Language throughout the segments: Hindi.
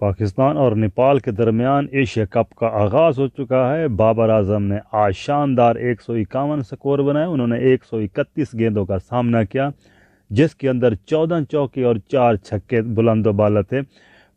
पाकिस्तान और नेपाल के दरमियान एशिया कप का आगाज़ हो चुका है। बाबर आज़म ने आज शानदार एक सौ इक्यावन स्कोर बनाए, उन्होंने एक सौ इकतीस गेंदों का सामना किया, जिसके अंदर चौदह चौके और चार छक्के बुलंदोबाला थे।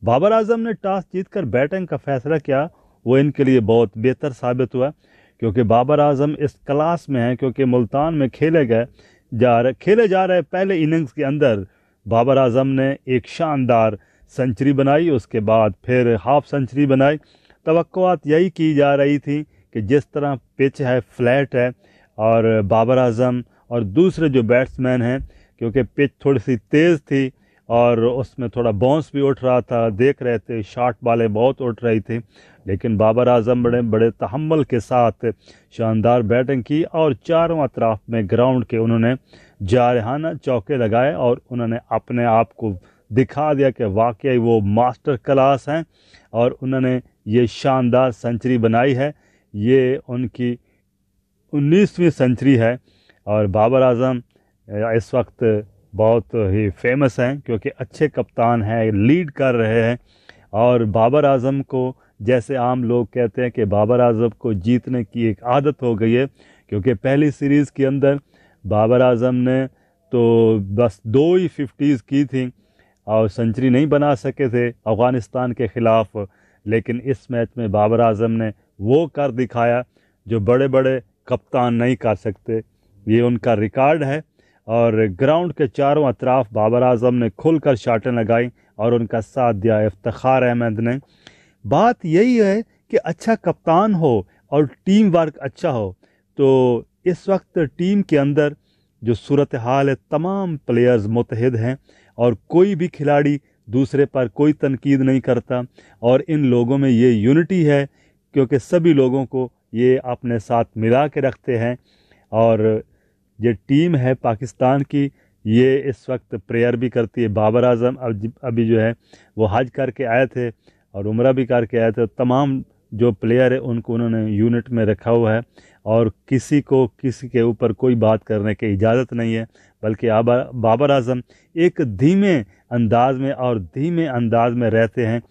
बाबर आज़म ने टॉस जीतकर बैटिंग का फैसला किया, वो इनके लिए बहुत बेहतर साबित हुआ, क्योंकि बाबर आज़म इस क्लास में हैं, क्योंकि मुल्तान में खेले गए जा रहे, खेले जा रहे पहले इनिंग्स के अंदर बाबर आज़म ने एक शानदार सेंचुरी बनाई, उसके बाद फिर हाफ़ सेंचुरी बनाई। तो यही की जा रही थी कि जिस तरह पिच है, फ्लैट है, और बाबर आज़म और दूसरे जो बैट्समैन हैं, क्योंकि पिच थोड़ी सी तेज़ थी और उसमें थोड़ा बाउंस भी उठ रहा था, देख रहे थे शार्ट बालें बहुत उठ रही थी, लेकिन बाबर आज़म बड़े बड़े तहमल के साथ शानदार बैटिंग की और चारों अतराफ में ग्राउंड के उन्होंने जारहाना चौके लगाए और उन्होंने अपने आप को दिखा दिया कि वाकई वो मास्टर क्लास हैं और उन्होंने ये शानदार सेंचुरी बनाई है। ये उनकी उन्नीसवीं सेंचुरी है और बाबर आज़म इस वक्त बहुत ही फ़ेमस हैं क्योंकि अच्छे कप्तान हैं लीड कर रहे हैं और बाबर आज़म को जैसे आम लोग कहते हैं कि बाबर आज़म को जीतने की एक आदत हो गई है क्योंकि पहली सीरीज़ के अंदर बाबर आज़म ने तो बस दो ही फिफ्टीज़ की थी और सेंचुरी नहीं बना सके थे अफ़गानिस्तान के ख़िलाफ़। लेकिन इस मैच में बाबर आज़म ने वो कर दिखाया जो बड़े बड़े कप्तान नहीं कर सकते। ये उनका रिकॉर्ड है और ग्राउंड के चारों अतराफ बाबर आज़म ने खुल कर शाटें लगाई और उनका साथ दिया इफ्तार अहमद ने। बात यही है कि अच्छा कप्तान हो और टीम वर्क अच्छा हो तो इस वक्त टीम के अंदर जो सूरत हाल है, तमाम प्लेयर्स मुतहद हैं। और कोई भी खिलाड़ी दूसरे पर कोई तनकीद नहीं करता। और इन लोगों में ये यूनिटी है, क्योंकि सभी लोगों को ये अपने साथ मिला के रखते हैं। और ये टीम है पाकिस्तान की, ये इस वक्त प्रेयर भी करती है। बाबर आज़म अभी जो है, वो हज करके आए थे और उम्र भी करके आए थे। तमाम जो प्लेयर है, उनको उन्होंने यूनिट में रखा हुआ है। और किसी को, किसी के ऊपर कोई बात करने की इजाज़त नहीं है, बल्कि बाबर आज़म एक धीमे अंदाज में और धीमे अंदाज में रहते हैं।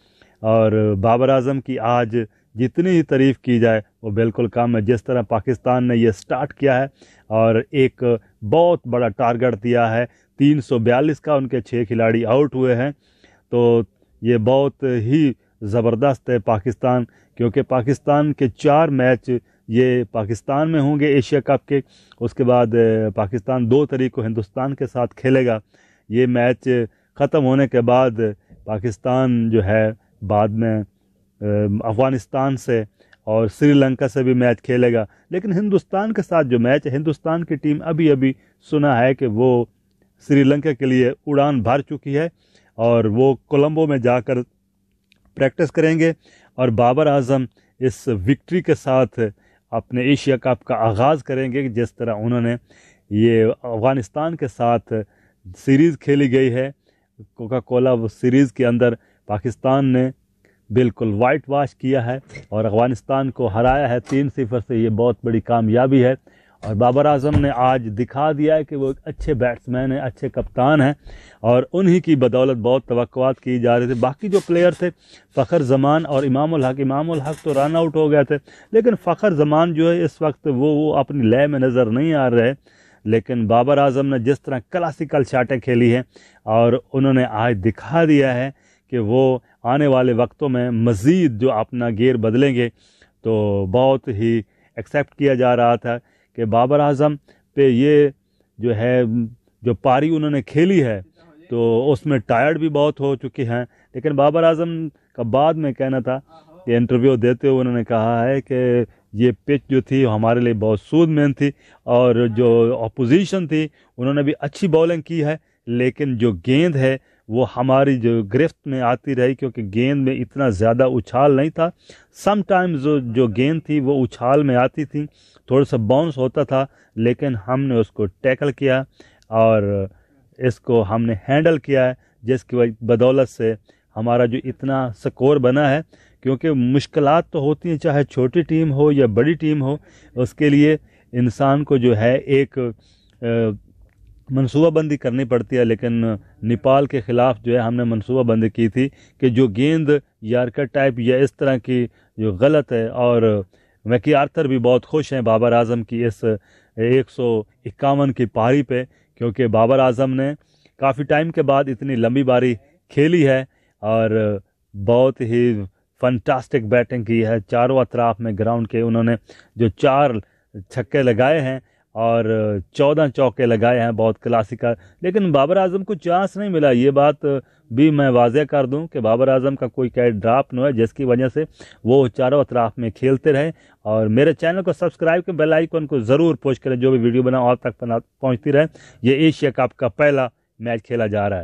और बाबर आज़म की आज जितनी ही तारीफ़ की जाए, वो बिल्कुल कम है जिस तरह पाकिस्तान ने ये स्टार्ट किया है, और एक बहुत बड़ा टारगेट दिया है। 342 का उनके छः खिलाड़ी आउट हुए हैं। तो ये बहुत ही ज़बरदस्त है पाकिस्तान, क्योंकि पाकिस्तान के चार मैच ये पाकिस्तान में होंगे एशिया कप के। उसके बाद पाकिस्तान दो तारीख को हिंदुस्तान के साथ खेलेगा। ये मैच ख़त्म होने के बाद पाकिस्तान जो है बाद में अफ़गानिस्तान से और श्रीलंका से भी मैच खेलेगा। लेकिन हिंदुस्तान के साथ जो मैच है, हिंदुस्तान की टीम अभी अभी सुना है कि वो श्रीलंका के लिए उड़ान भर चुकी है और वो कोलंबो में जाकर प्रैक्टिस करेंगे और बाबर आज़म इस विक्ट्री के साथ अपने एशिया कप का आगाज़ करेंगे जिस तरह उन्होंने ये अफ़गानिस्तान के साथ सीरीज़ खेली गई है। कोका कोला सीरीज़ के अंदर पाकिस्तान ने बिल्कुल वाइट वॉश किया है और अफ़गानिस्तान को हराया है। तीन सिफर से ये बहुत बड़ी कामयाबी है। और बाबर आज़म ने आज दिखा दिया है कि वो अच्छे बैट्समैन हैं, अच्छे कप्तान हैं और उन्हीं की बदौलत बहुत तो की जा रही थी। बाकी जो प्लेयर थे, फ़खर जमान और इमामुल हक इमामुल हक तो रन आउट हो गए थे, लेकिन फ़खर जमान जो है इस वक्त वो वो अपनी लय में नज़र नहीं आ रहे लेकिन बाबर आज़म ने जिस तरह क्लासिकल शाटें खेली हैं और उन्होंने आज दिखा दिया है कि वो आने वाले वक्तों में मज़ीद जो अपना गेयर बदलेंगे तो बहुत ही एक्सेप्ट किया जा रहा था। कि बाबर आज़म पे ये जो है, जो पारी उन्होंने खेली है तो उसमें टायर्ड भी बहुत हो चुके हैं। लेकिन बाबर आज़म का बाद में कहना था कि इंटरव्यू देते हुए उन्होंने कहा है कि ये पिच जो थी, हमारे लिए बहुत सूदमैन थी और जो अपोजिशन थी, उन्होंने भी अच्छी बॉलिंग की है, लेकिन जो गेंद है वो हमारी जो गिरफ्त में आती रही, क्योंकि गेंद में इतना ज़्यादा उछाल नहीं था। समटाइम्स जो जो गेंद थी, वो उछाल में आती थी। थोड़ा सा बाउंस होता था, लेकिन हमने उसको टैकल किया और इसको हमने हैंडल किया है जिसकी वजह, बदौलत से हमारा जो इतना स्कोर बना है, क्योंकि मुश्किल तो होती हैं, चाहे छोटी टीम हो या बड़ी टीम हो, उसके लिए इंसान को जो है एक मनसूबाबंदी करनी पड़ती है, लेकिन नेपाल के ख़िलाफ़ जो है हमने मनसूबाबंदी की थी कि जो गेंद यारकर टाइप या इस तरह की जो गलत है, और वैकी आर्थर भी बहुत खुश हैं बाबर आज़म की इस एक सौ इक्यावन की पारी पे, क्योंकि बाबर आज़म ने काफ़ी टाइम के बाद इतनी लंबी बारी खेली है, और बहुत ही फंटास्टिक बैटिंग की है। चारों अतराफ में ग्राउंड के उन्होंने जो चार छक्के लगाए हैं और चौदह चौके लगाए हैं, बहुत क्लासिकल। लेकिन बाबर आज़म को चांस नहीं मिला। ये बात भी मैं वाजह कर दूँ कि बाबर आज़म का कोई कैट ड्राप न है, जिसकी वजह से वो चारों अतराफ में खेलते रहे। और मेरे चैनल को सब्सक्राइब कर बेल आइकन को ज़रूर पोस्ट करें, जो भी वीडियो बनाओ आप तक पहुँचती रहे। ये एशिया कप का पहला मैच खेला जा रहा है।